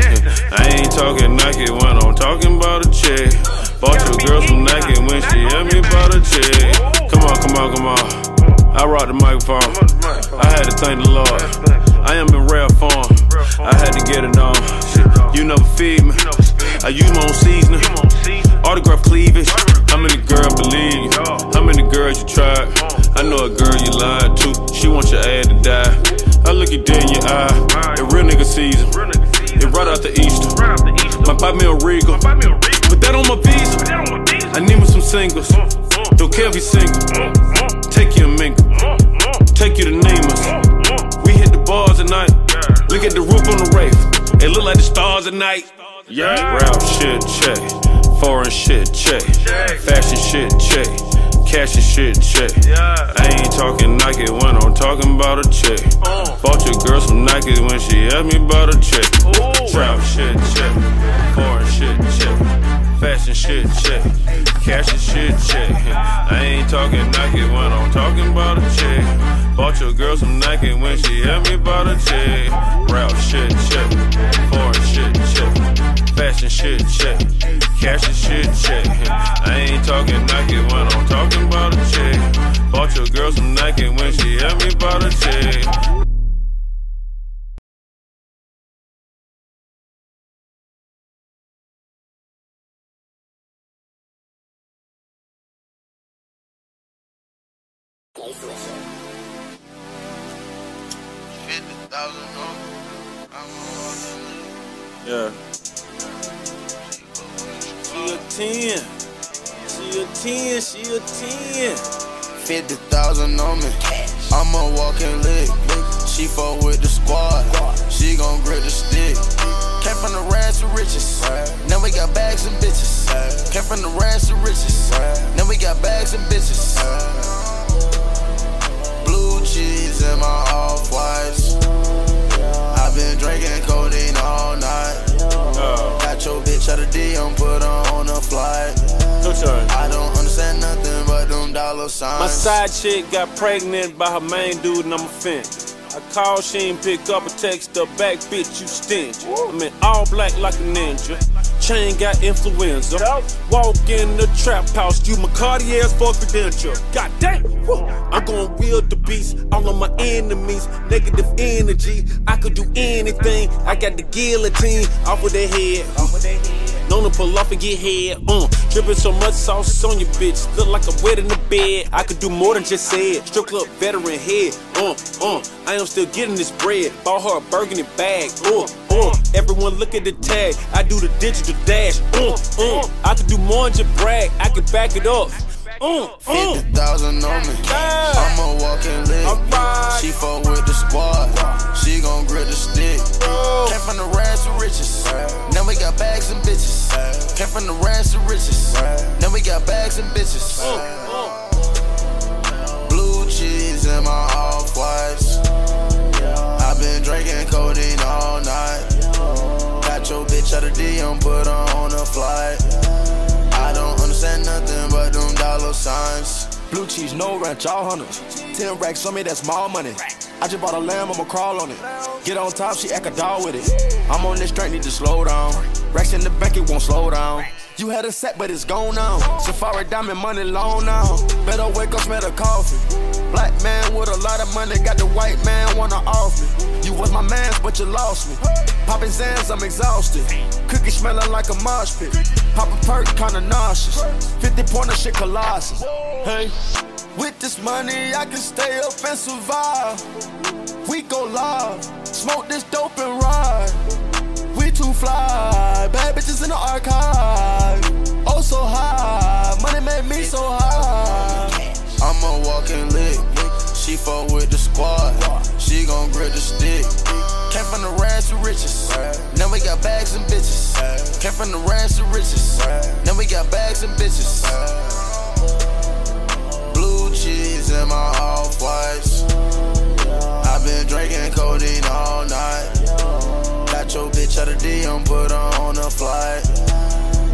I ain't talking Nike when I'm talking about a check. Bought your girl some Nike when she asked me about a check. Come on, come on, come on. I rock the microphone. I had to thank the Lord. I am in rare form. I had to get it on. You never feed me. I use my own seasoning. Autograph cleavage. How many girls believe? How many girls you tried? I know a girl you lied to. She wants your ass to die. I look you dead in your eye. It real nigga season. It right out the Easter. My buy me a regal. Put that on my visa. I need me some singles. Don't care if you single. Take you to mingle. Take you to Nemus. We hit the bars at night. Look at the roof on the rave. It look like the stars at night. Yeah. Rap shit check. Foreign shit check. Fashion shit check. Cash and shit check. I ain't talking Nike when I'm talking about a check. Oh. Bought your girl some Nike when she asked me about a check. Trap shit check. Foreign shit check. Fashion shit check. Cash and shit check. I ain't talking Nike when I'm talking about a check. Bought your girl some Nike when she asked me about a check. Rap shit check. Foreign shit check. Fashion shit check. Cash and shit check. I ain't talking Nike when I'm talking about a check. Bought your girl some Nike when she asked me about a check. 50,000 on me. I'm a walking lick. She fuck with the squad. She gon' grip the stick. Came from the rags to riches. Now we got bags and bitches. Came from the rags to riches. Now we got bags and bitches. Blue cheese in my off whites. Them signs. My side chick got pregnant by her main dude and I'm a offended. I call, she ain't pick up a text her back, bitch, you stench. I'm in all black like a ninja. Chain got influenza. Walk in the trap house, you my Cartier's for credential. God damn, woo. I'm gonna wield the beast, all of my enemies. Negative energy, I could do anything. I got the guillotine off of their head. Known to pull off and get head. Uh, dripping so much sauce on your bitch. Look like I'm wet in the bed. I could do more than just say it. Strip club veteran head. Uh, uh, I am still getting this bread. Bought her a burgundy bag. Uh, uh, everyone look at the tag. I do the digital dash. Uh, uh, I could do more than just brag. I could back it up. Ooh, ooh. 50,000 on me. Yeah. I'm a walking lick. Right. She fuck with the squad. She gon' grip the stick. Ooh. Came from the rags to riches. Now we got bags and bitches. Came from the rags to riches. Now we got bags and bitches. Blue cheese in my off whites. I've been drinking codeine all night. Got your bitch out of DM, put her on a flight. I don't understand nothing but them dollar signs. Blue cheese, no ranch, all hunters. Ten racks on me, that's small money. I just bought a lamb, I'ma crawl on it. Get on top, she act a dog with it. I'm on this strength, need to slow down. Racks in the bank, it won't slow down. You had a set, but it's gone now. Safari diamond money long now. Better wake up, smell the coffee. Black man with a lot of money, got the white man wanna off me. You was my man, but you lost me. Popping Xans, I'm exhausted. Cookie smelling like a mosh pit. Pop a perk, kinda nauseous. 50 pointer shit colossus. Hey, with this money, I can stay up and survive. We go live, smoke this dope and ride. Too fly, bad bitches in the archive. Oh, so high, money made me so high. I'm a walking lick. She fuck with the squad. She gon' grip the stick. Came from the rags to riches. Now we got bags and bitches. Came from the rags to riches. Now we got bags and bitches. Blue cheese in my off whites. i been drinking codeine all night. Got your bitch out of DM, put her on a flight.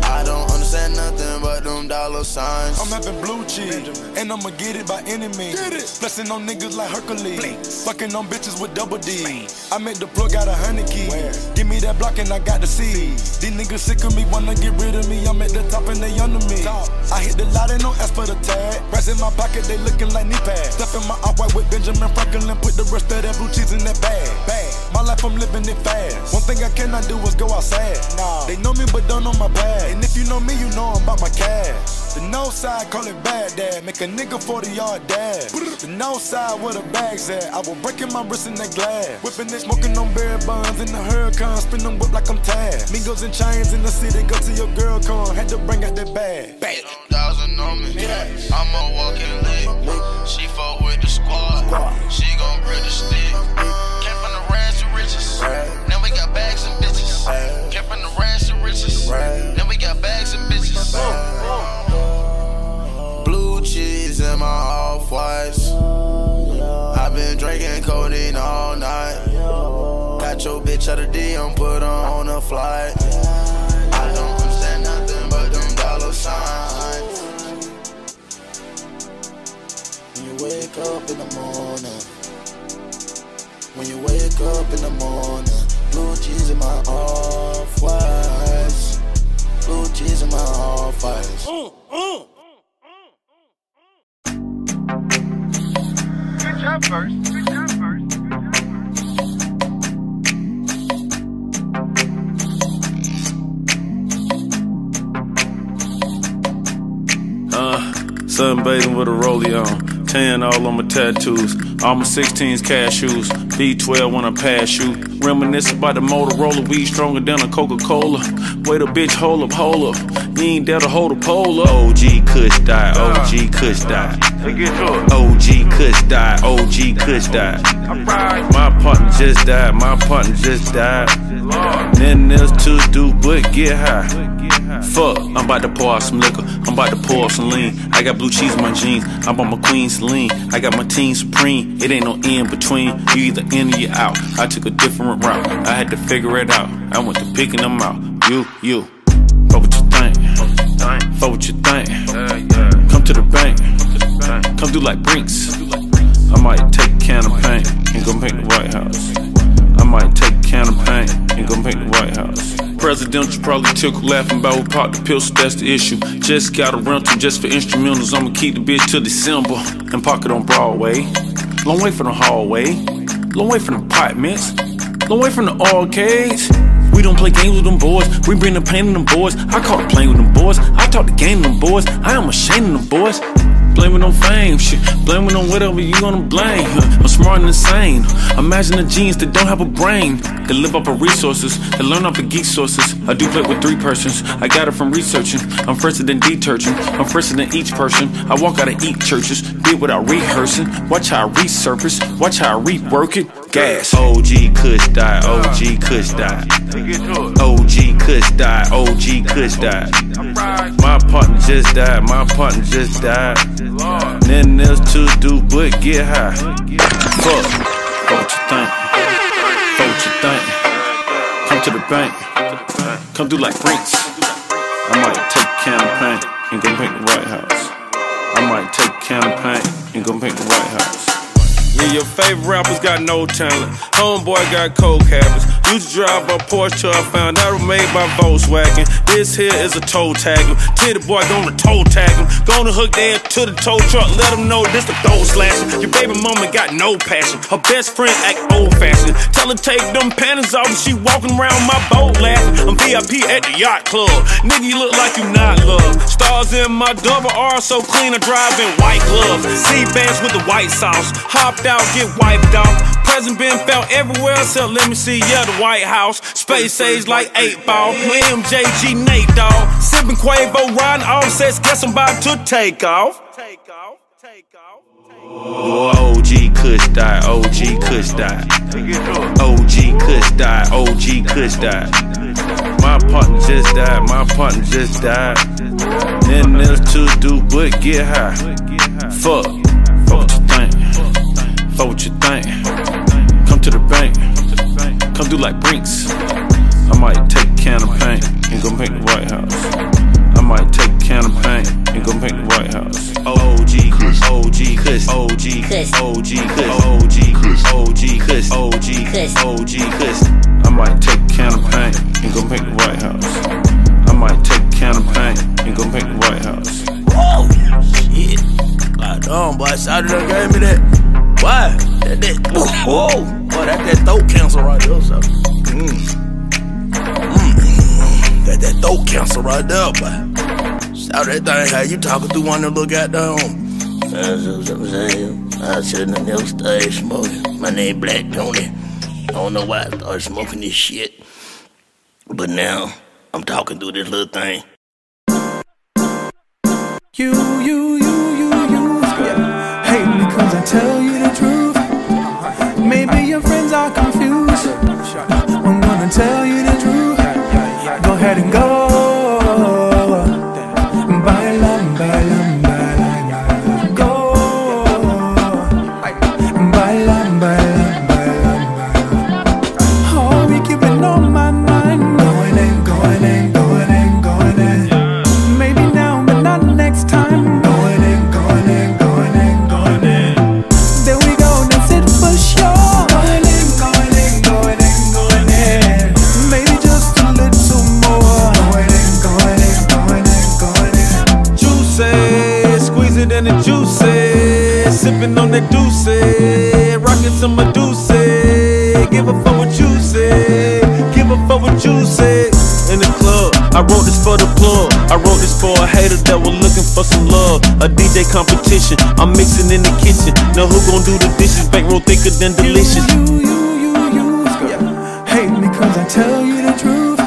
I don't understand nothing but them dollar signs. I'm having blue cheese, and I'ma get it by any means. Flexing on niggas like Hercules, fucking on bitches with double D. I made the plug out a hundred keys. Give me that block and I got the seed. These niggas sick of me, wanna get rid of me. I'm at the top and they under me. I hit the lot and don't ask for the tag. Rest in my pocket, they looking like knee pads. Step in my off white with Benjamin Franklin, put the rest of that blue cheese in that bag. Bag. My life, I'm living it fast. One thing I cannot do is go outside. Nah. They know me, but don't know my bag. And if you know me, you know I'm about my cash. The no side, call it bad dad. Make a nigga 40 yard dash. The no side where the bags at. I was breaking my wrist in that glass. Whipping it, smoking on bear buns in the hurricane. Spin them whip like I'm Taz. Mingos and chains in the city. Go to your girl con. Had to bring out that bag. Bang. Thousand on me. I'm a walking lick. She fuck with the squad. She gon' grip the stick. Came from the rags to riches. Now we got bags and bitches. Came from the rags to riches. Now we got bags and bitches. Blue cheese in my off whites. I've been drinking codeine all night. Got your bitch out of DM, put her on a flight. Sunbathing with a rollie on. Tan all on my tattoos. All my 16s cashews. shoes. B12 when I pass you. Reminisce about the Motorola. Weed stronger than a Coca Cola. Wait a bitch, hold up, hold up. You ain't there to hold a pole up. OG Kush die. OG Kush die. OG Kush die. OG Kush die. My partner just died. My partner just died. Then there's two do but get high. Fuck, I'm about to pour some liquor. I'm about to pour some lean. I got blue cheese in my jeans. I'm on my queen Celine. I got my team supreme. It ain't no in between. You either in or you out. I took a different route. I had to figure it out. I went to picking them out. You, you. Fuck what you think. Fuck what you think. Come to the bank. Come do like Brinks. I might take a can of paint and go paint the White House. I might take a can of paint and go paint the White House. Presidential probably tickled laughing about who popped the so that's the issue. Just got a rental just for instrumentals. I'ma keep the bitch till December and park it on Broadway. Long way from the hallway, long way from the apartments, long way from the arcades. We don't play games with them boys. We bring the pain to them boys. I caught playing with them boys. I talk the game to them boys. I am ashamed of them boys. Blame it on fame, shit. Blame it on whatever you gonna blame. I'm smart and insane. Imagine the genes that don't have a brain. That live off of resources, that learn off of geek sources. I do play with three persons. I got it from researching. I'm fresher than detergent. I'm fresher than each person. I walk out of eat churches. Did without rehearsing. Watch how I resurface. Watch how I rework it. Gas. OG Kush die. OG Kush die. OG Kush die. OG Kush die. My partner just died. My partner just died. Then there's two do but get high. Fuck. Fuck what you think. Fuck what you think. Come to the bank. Come through like Brinks. I might take campaign and go paint the White House. I might take campaign and go paint the White House. Your favorite rappers got no talent. Homeboy got cold habits. Used to drive a Porsche I found out it was made by Volkswagen. This here is a toe tagger. Tity Boi gonna toe tag him. Gonna hook their to the tow truck. Let them know this the throw slasher. Your baby mama got no passion. Her best friend act old fashioned. Tell her take them panties off and she walking around my boat laughing. I'm VIP at the yacht club. Nigga, you look like you not loved. Stars in my double R so clean I drive in white gloves. C-bands with the white sauce. Hopped out, get wiped off. Present been felt everywhere, so let me see, yeah, the White House. Space age like 8 ball. MJG Nate Dogg. Sipping Quavo, riding offsets, guess I'm about to take off. OG Kush die, OG Kush die. OG Kush die, OG Kush die. My partner just died, my partner just died. Nothing else to do but get high. Fuck. Fuck what you think. Come to the bank, come through like Brinks. I might take a can of paint and go paint the White House. I might take a can of paint and go paint the White House. OG Kush, OG Kush, OG Kush, OG Kush, OG Kush, OG Kush, OG Kush, OG Kush. I might take a can of paint and go paint the White House. I might take a can of paint and go paint the White House. Whoa, shit. God damn, boy, Saturday gave me that. Why? That, that, whoa, boy, that, that throat cancer right there, so. Mm. Mm. That, that throat cancer right there, boy. Shout that thing, how you talking through one of them little goddamn. That's what I'm saying. I shouldn't have never started smoking. My name Black Tony. I don't know why I started smoking this shit. But now, I'm talking through this little thing. You, you, you, you, you yeah. hate me cause I tell you are confused. I'm gonna tell you the I wrote this for the plug. I wrote this for a hater that was looking for some love. A DJ competition, I'm mixing in the kitchen. Know who gon' do the dishes? Bankroll thicker than delicious. You, you, you, you, you. Hate me cause I tell you the truth.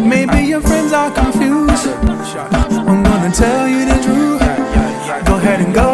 Maybe your friends are confused. I'm gonna tell you the truth. Go ahead and go.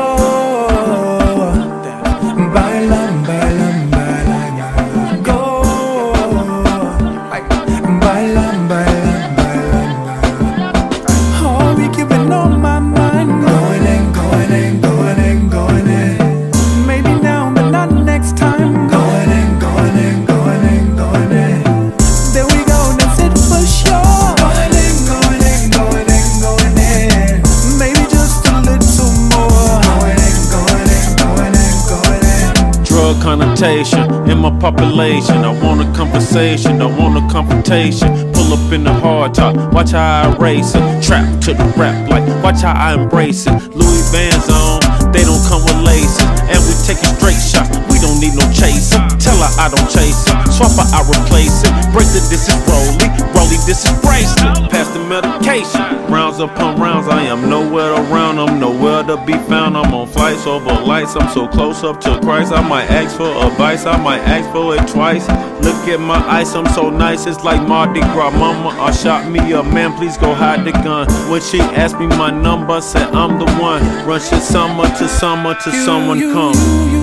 In my population. I want a conversation, I want a confrontation. Pull up in the hard top, watch how I race it. Trap to the rap, like watch how I embrace it. Louis Vans on, don't come with laces. And we taking straight shots, we don't need no chaser. Tell her I don't chase her, swap her, I replace it. Break the this is Rolly, Rolly, this is bracelet. Pass the medication, rounds upon rounds. I am nowhere around, I'm nowhere to be found. I'm on flights over lights, I'm so close up to Christ. I might ask for advice, I might ask for it twice. Look at my ice, I'm so nice, it's like Mardi Gras. Mama, I shot me up, man, please go hide the gun. When she asked me my number, said I'm the one. Run shit summer to summer till someone come. You,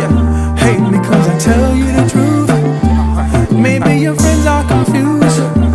yeah. Hate me cause I tell you the truth. Maybe your friends are confused.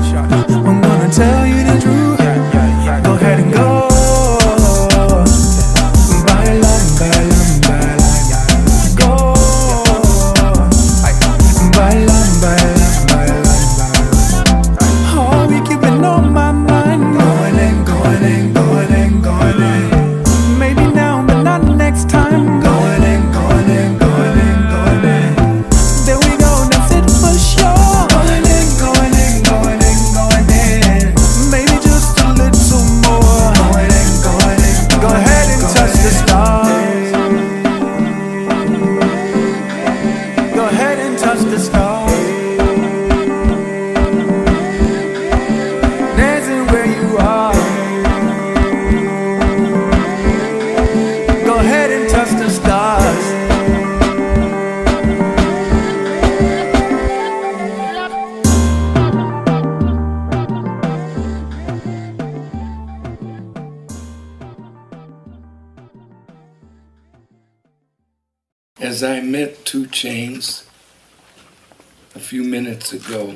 Ago,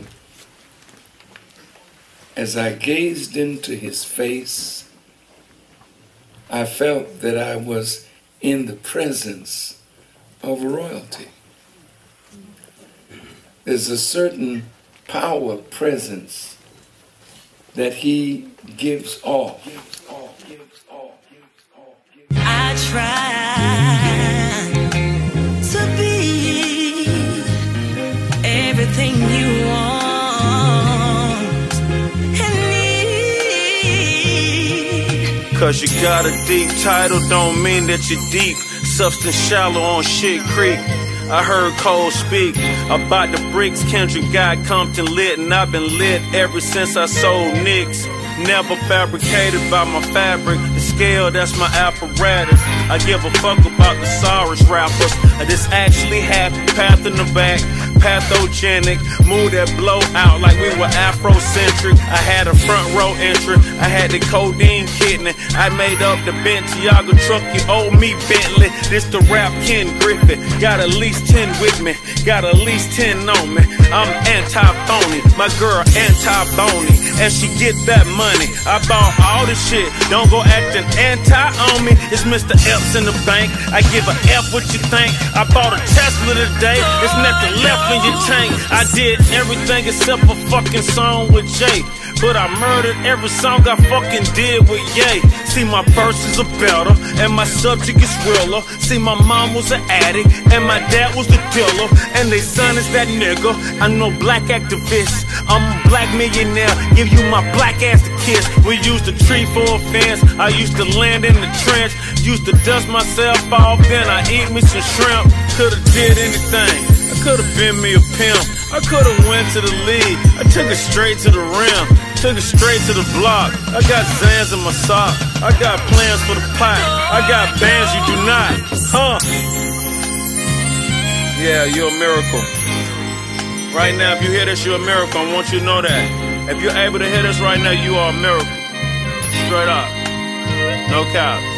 as I gazed into his face, I felt that I was in the presence of royalty. There's a certain power presence that he gives off. I try you want. Cause you got a deep title, don't mean that you're deep. Substance shallow on shit creek. I heard Cole speak about the bricks. Kendrick got Compton lit, and I've been lit ever since I sold Nicks. Never fabricated by my fabric. The scale, that's my apparatus. I give a fuck about the sorest rappers. This actually happened. Path in the back, pathogenic. Move that blow out like we were Afrocentric. I had a front row entry. I had the codeine kidney. I made up the Bentayga truck. You owe me Bentley. This the rap Ken Griffith. Got at least 10 with me. Got at least 10 on me. I'm anti-phony. My girl anti-bony. And she get that money. I bought all this shit. Don't go acting anti on me. It's Mr. F's in the bank. I give a F what you think. I bought a Tesla today. There's nothing left in your tank. I did everything except a fucking song with Jay. But I murdered every song I fucking did with Ye. See, my verses are better, and my subject is realer. See, my mom was an addict, and my dad was the dealer, and they son is that nigga. I know black activists. I'm a black millionaire. Give you my black ass to kiss. We used a tree for a fence. I used to land in the trench. Used to dust myself off, then I eat me some shrimp. Could've did anything. I could've been me a pimp. I could've went to the league. I took it straight to the rim. Took it straight to the block. I got Xans in my sock. I got plans for the pot. I got bands you do not. Huh? Yeah, you're a miracle. Right now, if you hear this, you're a miracle. I want you to know that. If you're able to hear this right now, you are a miracle. Straight up. No cap.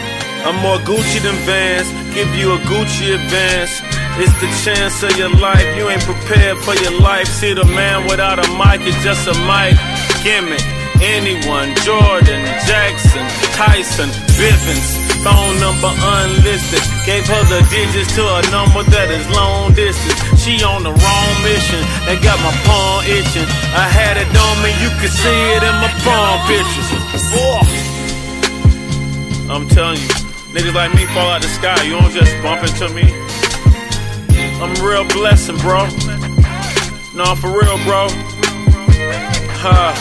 I'm more Gucci than Vans. Give you a Gucci advance. It's the chance of your life. You ain't prepared for your life. See the man without a mic is just a mic gimmick. Anyone, Jordan, Jackson, Tyson, Bivens. Phone number unlisted. Gave her the digits to a number that is long distance. She on the wrong mission. They got my palm itching. I had it on me. You could see it in my palm pictures. I'm telling you, niggas like me fall out the sky. You don't just bump into me. I'm real blessing, bro. No, for real, bro. Ha,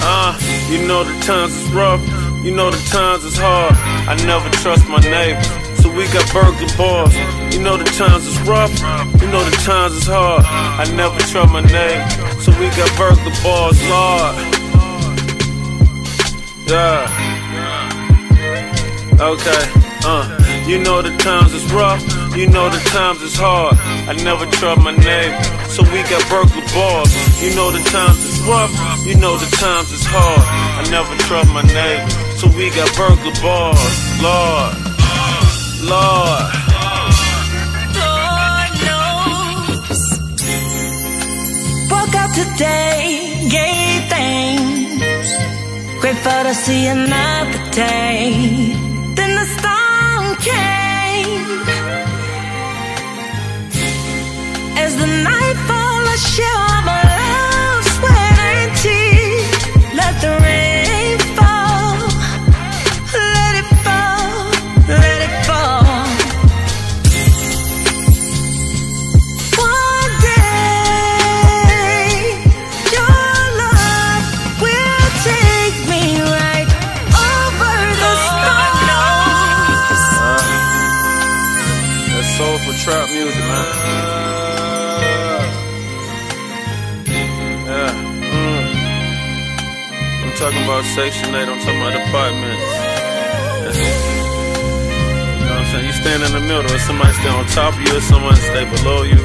uh, you know the times is rough. You know the times is hard. I never trust my neighbor. So we got burglar bars. You know the times is rough. You know the times is hard. I never trust my neighbor. So we got burglar bars, Lord. Yeah. Okay, uh, you know the times is rough, you know the times is hard. I never trust my name, so we got burglar bars. You know the times is rough, you know the times is hard. I never trust my name, so we got burglar bars. Lord, Lord. Woke up today, gave thanks. Grateful to see another day. Came. As the night fall, I Section 8, I'm talking about apartments. you know what I'm saying? You stand in the middle, or somebody stay on top of you, or someone stay below you.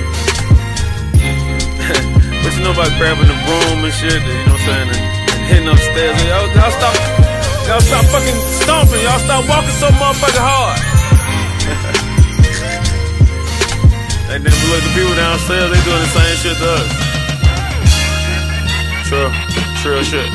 but you know about grabbing the broom and shit, you know what I'm saying? And, and hitting upstairs. Y'all, y'all stop, y'all stop fucking stomping. Y'all stop walking so motherfucking hard. and then look, the people downstairs, they doing the same shit to us. True, true shit.